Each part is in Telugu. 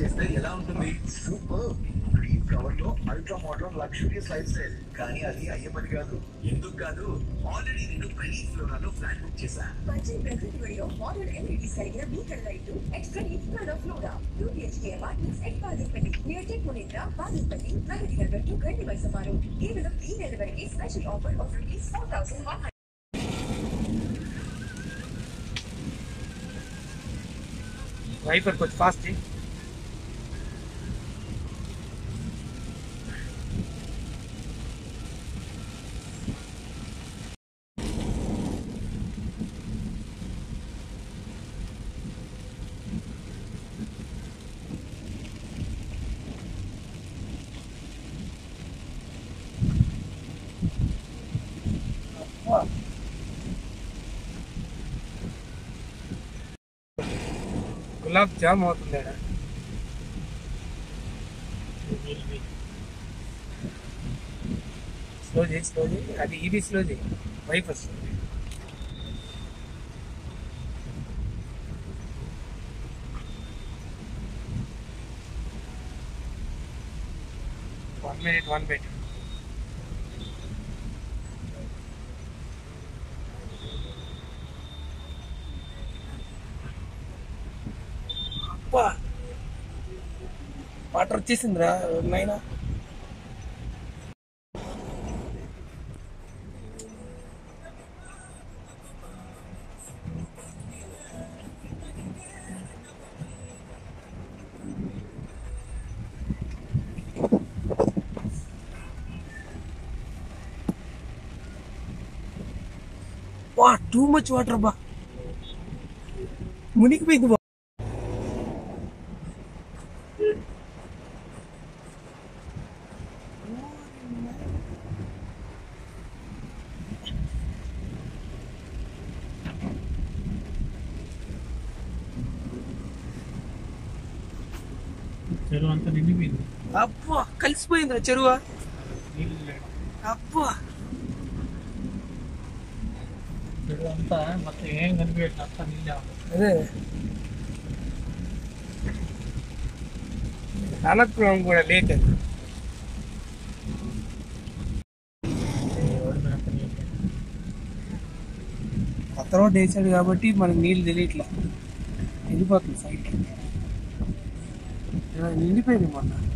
చేస్తే ఎలా ఉంటుంది? సూపర్ గ్రీన్ కవర్లో ultra modern luxurious life style కానీ అది అయ్యే పని కాదు. ఎందుకు కాదు? ఆల్రెడీ నేను పెళ్ళి ఫ్లోరాలో ఫ్లాట్ బుక్ చేశా. మంచి ప్రకృతి వడిలో మోడల్ ఎల్ఈడీస్ కలిగిన మీటర్ లైట్లు extra floor Flora two BHK apartments at Badarpalli near tech Munendra Badarpalli Pragathi Nagar to Gandi Maisamma కేవలం ఈ నెల వరకు special offer of rupees four thousand one wiper కొంచెం ఫాస్ట్ గులాబ్ జామ్ అవుతుంది ఆడ. స్లో చేయి స్లో చేయి అది ఇది స్లో చేయి వైప్ వస్తుంది వన్ మినిట్ వన్ మినిట్ అబ్బా వాటర్ వచ్చేసిందిరా నైనా వా టూ మచ్ వాటర్ బా మునిగిపోయింది బా చెరువు అంతా నిండిపోయింది అబ్బా కలిసిపోయిందిరా చెరువు నీళ్ళు లేడు అబ్బా చెరువు అంతా మొత్తం ఏం కనిపించట్లేదు అంతా నీళ్ళే ఉంది. అదే అనక్కులం కూడా లేట్ అది రోడ్డు మీద అంతా నీళ్ళే. కొత్త రోడ్ వేసాడు కాబట్టి మనకి నీళ్ళు తెలియట్లే వెళ్ళిపోతుంది సైడ్కి ఇలా నిండిపోయింది మొన్న.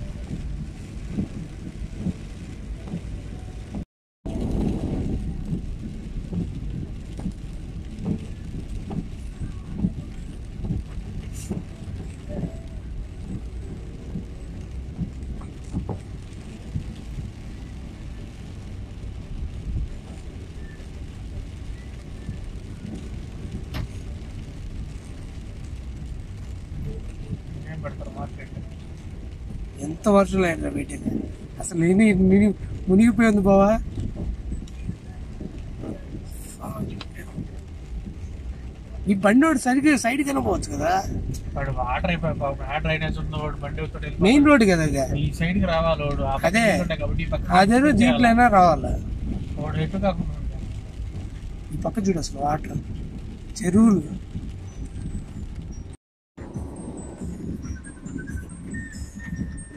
ఎంత వర్షం లేదురా పెట్టింది అసలు నేను మునిగి మునిగిపోయింది బావా. ఈ బండి వాడు సరిగ్గా సైడ్ కనపోవచ్చు కదా. వాడు వాటర్ అయిపోయి డ్రైనేజ్ ఉన్న వాడు. బండి ఒకటి. మెయిన్ రోడ్ కదా అది ఈ సైడ్కి రావాలి వాడు. అదే. అదేదో జీప్లో అయినా రావాలి. వాడు ఎటు కాకుండా. ఈ పక్క చూడు అసలు వాటర్. చెరువులు.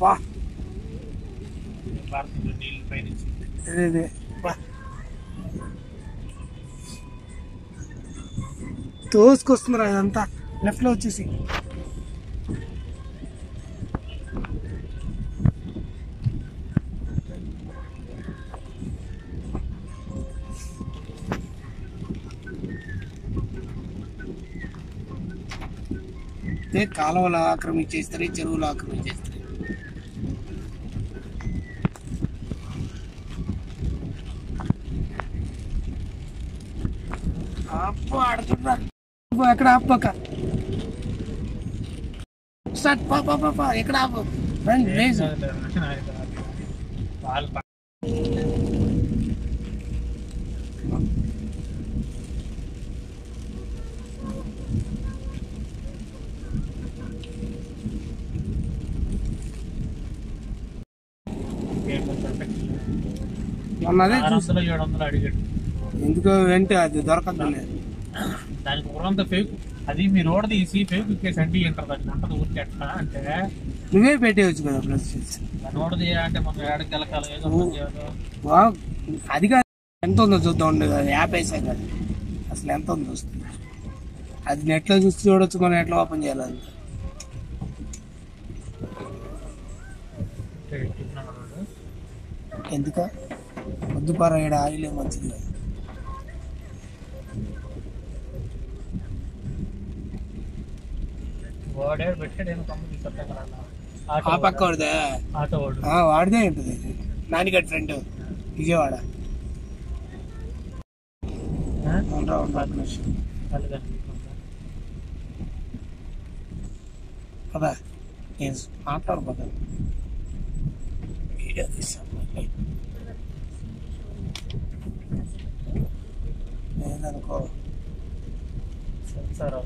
చూడు వా తోసుకొస్తుందిరా ఇదంతా. లెఫ్ట్లో వచ్చేసి. కాలువలు ఆక్రమించేస్తారు చెరువులు ఆక్రమించేస్తారు? రండి రేసు వాళ్ళు ప- ఏం perfect. మొన్న అదే ఆరు చూసి వందలు ఏడు వందలు అడిగాడు ఎందుకో వెంట అది దొరకదులే దానికి ఊరంతా ఫేక్ అది మీ రోడ్ తీసి ఫేక్ కేసు అంటే ఏంటారు దానికి ఉంటుంది ఊరికి ఎట్లా అంటే నువ్వే పెట్టేయచ్చు కదా ప్లస్ రోడ్ తీయాలంటే మనం ఏడకి వెళ్ళకాలి అది కాదు ఎంత ఉందో చూద్దాం ఉండదు. అది యాప్ వేసాం కదా. అసలు ఎంత ఉందో వస్తుంది అది నెట్లో చూసి చూడొచ్చు మనం ఎట్లా ఓపెన్ చేయాలి అంటే. ఎందుక వద్దు పార ఇక్కడ ఆయిల్ మంచిది కాదు. వాడే పెట్టాడు ఏమో కమ్మ. ఆ పక్క వాడు. వాడిదే ఆటో వాడు ఆ, వాడిదే ఉంటుంది నానిగడ్ ఫ్రెండ్ విజయవాడ ఆ? ఉండరా ఉండరా ఒక్క నిమిషం. వాళ్ళు కనిపించుకుంటా. కదా నేను వీడియో తీసాను లేదనుకో సెన్సార్